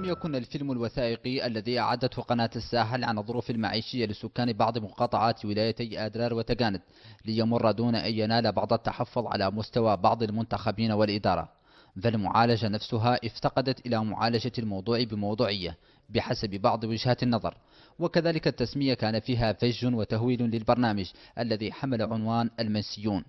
لم يكن الفيلم الوثائقي الذي أعدته قناة الساحل عن الظروف المعيشية لسكان بعض مقاطعات ولايتي آدرار وتجانت ليمر دون أن ينال بعض التحفظ على مستوى بعض المنتخبين والإدارة. فالمعالجة نفسها افتقدت إلى معالجة الموضوع بموضوعية بحسب بعض وجهات النظر. وكذلك التسمية كان فيها فج وتهويل للبرنامج الذي حمل عنوان المنسيون.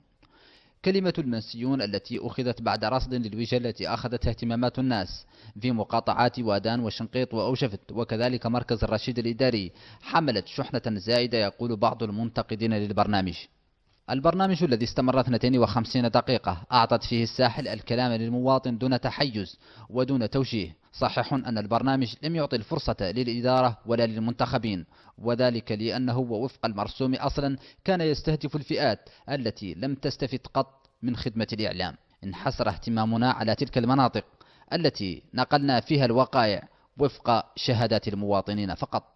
كلمة المنسيون التي أخذت بعد رصد للوجهة التي أخذتها اهتمامات الناس في مقاطعات وادان وشنقيط وأوشفت. وكذلك مركز الرشيد الإداري حملت شحنة زائدة يقول بعض المنتقدين للبرنامج. البرنامج الذي استمر 52 دقيقة. أعطت فيه الساحل الكلام للمواطن دون تحيز ودون توجيه. صحيح أن البرنامج لم يعطي الفرصة للإدارة ولا للمنتخبين وذلك لأنه ووفق المرسوم أصلا كان يستهدف الفئات التي لم تستفد قط من خدمة الإعلام. انحصر اهتمامنا على تلك المناطق التي نقلنا فيها الوقائع وفق شهادات المواطنين فقط.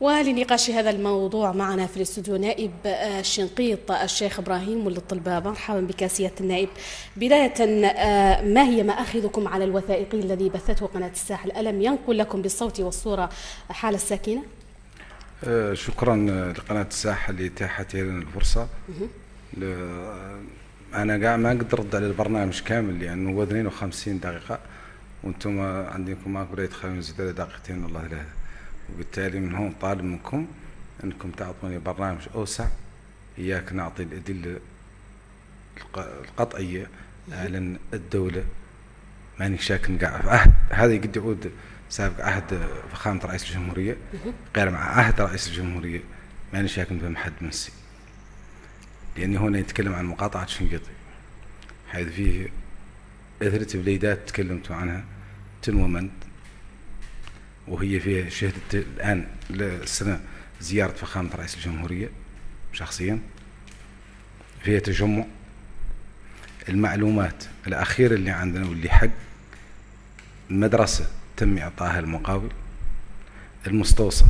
ولنقاش هذا الموضوع معنا في الاستوديو نائب الشنقيط الشيخ إبراهيم ولد الطلبه مرحبا بك سيادة النائب. بداية آه، ما هي مآخذكم على الوثائقي الذي بثته قناة الساحل الم ينقل لكم بالصوت والصورة حال الساكنة. آه، شكرا لقناة الساحل لاتاحت لنا الفرصة. أنا قاعد ما أقدر أرد على البرنامج كامل لأنه هو 52 دقيقة وأنتم عندكم ما قريت خلينا نزيد دقيقتين والله لا. وبالتالي من هون طالب منكم إنكم تعطوني برنامج أوسع إياك نعطي الأدلة القطعية على ان الدولة. ماني شاك نقع في عهد هذا قد يعود سابق عهد فخامة رئيس الجمهورية. غير مع عهد رئيس الجمهورية ماني شاك نفهم حد منسي. لأني هنا يتكلم عن مقاطعة شنقيطي حيث فيه إثرة بليدات تكلمتوا عنها تنومند وهي فيها شهدت الآن السنة زيارة فخامة رئيس الجمهورية شخصيا. فيها تجمع المعلومات الأخيرة اللي عندنا واللي حق المدرسة تم إعطائها المقاول المستوصف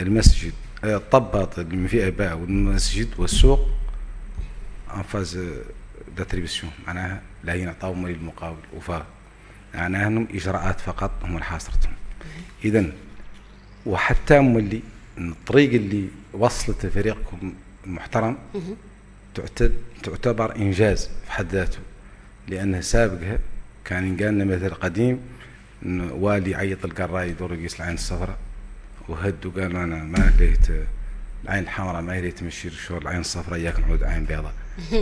المسجد الطباط اللي فيه أباء والمسجد والسوق. ان فاز داتريبسيون معناها لا ينعطاو للمقاول وفا معناها إنهم إجراءات فقط هم الحاصرتهم. اذا وحتى مولي الطريق اللي وصلت فريقكم المحترم تعتبر إنجاز في حد ذاته لانها سابقها كان ينقال لنا مثل قديم انه والي عيط القراي يدور يقيس العين الصفراء وهد وقال أنا ما لقيت العين الحمراء ما لقيت تمشي الشغل العين الصفراء اياك نعود عين بيضاء.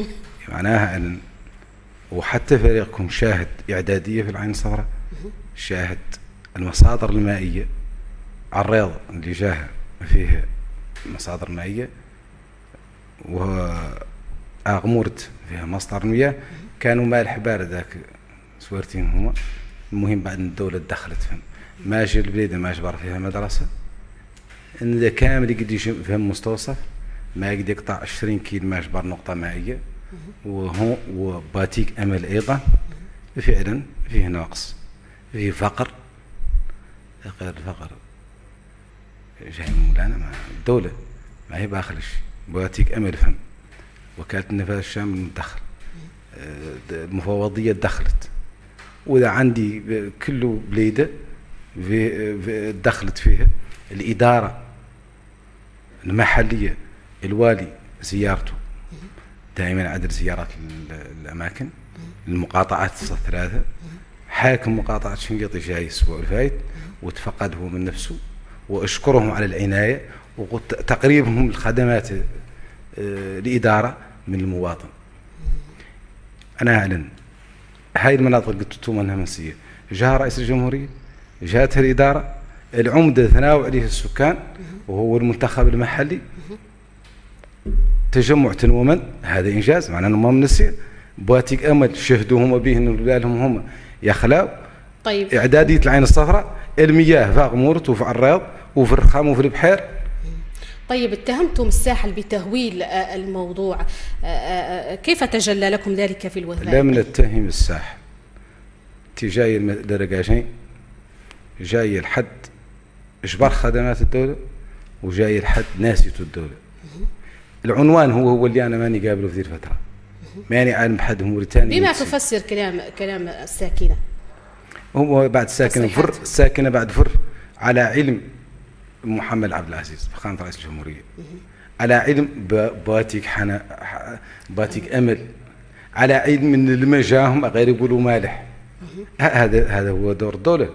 معناها إن وحتى فريقكم شاهد إعدادية في العين الصفراء شاهد المصادر المائية الرياض اللي جاه فيه مصادر مائية وأغمورت فيها مصدر مياه. كانوا مالح بارد ذاك سوارتين هما. المهم بعد الدولة دخلت فيهم. ماشي البليدة ما جبر فيها مدرسة. ذا كامل يقدر فيهم مستوصف. ما يقدر يقطع 20 كيلو ما جبر نقطة مائية. وهو وباتيك أمل أيضا. فعلا فيه نقص. فيه فقر. غير الفقر جاي مولانا مع الدولة ما هي باخلش بواتيك أمل فهم وكالة النفاذ الشامل مدخل المفوضية دخلت. وإذا عندي كله بليدة في دخلت فيها الإدارة المحلية الوالي زيارته. دائما عدد زيارات الأماكن. المقاطعات الثلاثة. حاكم مقاطعة شنقيطي جاي الأسبوع الفايت وتفقد هو من نفسه وأشكرهم على العناية وتقريبهم الخدمات الاداره آه، من المواطن. أنا أعلن هاي المناطق قلت لكم أنها منسية. جاء رئيس الجمهورية جاءتها الإدارة العمدة ثناو عليه السكان وهو المنتخب المحلي. تجمع تنومن هذا إنجاز معناه انه ما منسية. بواتيك امل شهدوا هم به ان هم يخلاو طيب. اعداديه العين الصفراء المياه في غمورت وفي الرياض وفي الرخام وفي البحير. طيب اتهمتم الساحل بتهويل آه، الموضوع. آه، آه، كيف تجلى لكم ذلك في الوثائق؟ لم نتهم الساحل. جاي الدرجاجين جاي الحد إجبار خدمات الدولة وجاي الحد ناسية الدولة. العنوان هو هو اللي أنا ماني قابله في ذي الفترة. ماني عالم بحد موريتانيا بما تفسر كلام كلام الساكنة. هو بعد ساكنة فر ساكنة بعد فر على علم محمد عبد العزيز فخامه رئيس الجمهورية. على علم باتيك حنا باتيك أمل. على علم إن اللي جاهم غير يقولوا مالح. هذا هذا هو دور الدولة.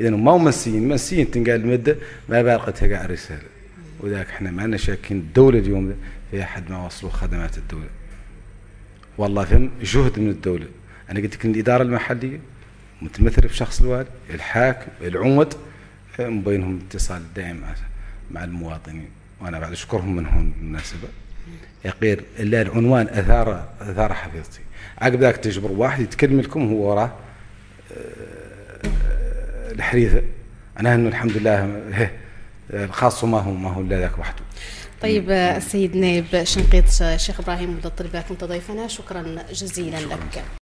إذا ما هو مسيين مسيين تنقال المده ما بالغت قاع الرسالة. وذاك إحنا ما لنا شاكين الدولة اليوم في أحد ما وصلوا خدمات الدولة. والله فهم جهد من الدولة. أنا قلت لك الإدارة المحلية متمثلة في شخص الوالي الحاكم العمد بينهم اتصال دائم مع المواطنين. وأنا بعد أشكرهم من هون بالمناسبة. يقير إلا العنوان اثار أثار حفيظتي. عقب ذاك تجبر واحد يتكلم لكم هو وراه آه، الحريثه أنا انه الحمد لله الخاص ما هو ما هو إلا ذاك وحده. طيب السيد نائب شنقيط الشيخ إبراهيم ولد الطلبه كنت ضيفنا. شكرا جزيلا لك.